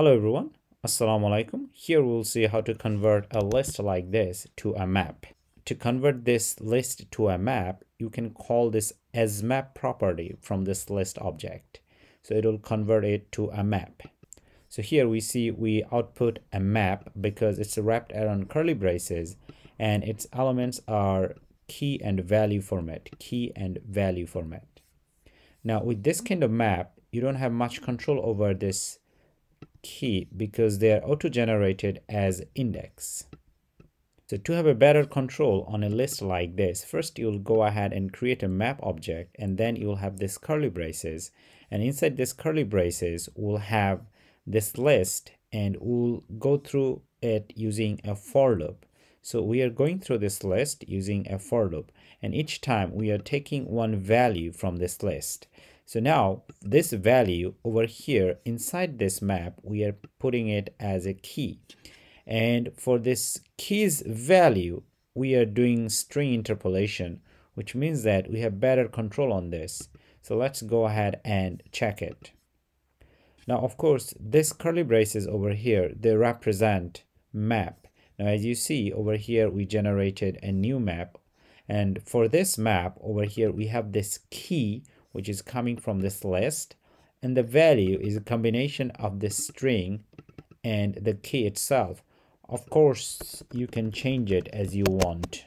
Hello everyone, Assalamu alaikum. Here we'll see how to convert a list like this to a map. To convert this list to a map, you can call this asMap property from this list object. So it will convert it to a map. So here we see we output a map because it's wrapped around curly braces and its elements are key and value format, key and value format. Now with this kind of map, you don't have much control over this key because they are auto-generated as index. So to have a better control on a list like this, first you'll go ahead and create a map object and then you'll have this curly braces and inside this curly braces we'll have this list and we'll go through it using a for loop. So we are going through this list using a for loop and each time we are taking one value from this list. So now this value over here inside this map, we are putting it as a key. And for this keys value, we are doing string interpolation, which means that we have better control on this. So let's go ahead and check it. Now, of course, this curly braces over here, they represent map. Now, as you see over here, we generated a new map. And for this map over here, we have this key which is coming from this list and the value is a combination of the string and the key itself. Of course you can change it as you want.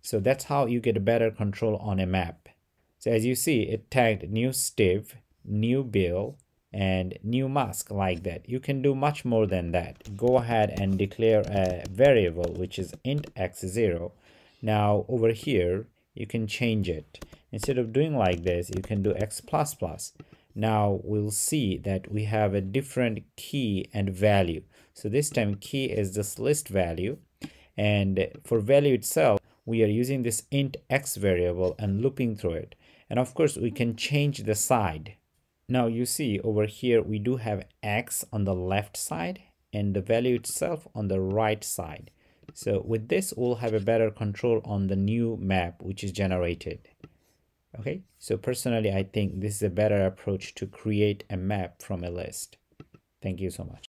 So that's how you get a better control on a map. So as you see it tagged new steve new bill and new musk like that. You can do much more than that. Go ahead and declare a variable which is int x0 now over here you can change it instead of doing like this you can do x plus plus. Now we'll see that we have a different key and value. So this time key is this list value. And for value itself we are using this int x variable and looping through it. And of course we can change the side. Now you see over here we do have x on the left side and the value itself on the right side. So with this we'll have a better control on the new map which is generated okay? So personally i think this is a better approach to create a map from a list. Thank you so much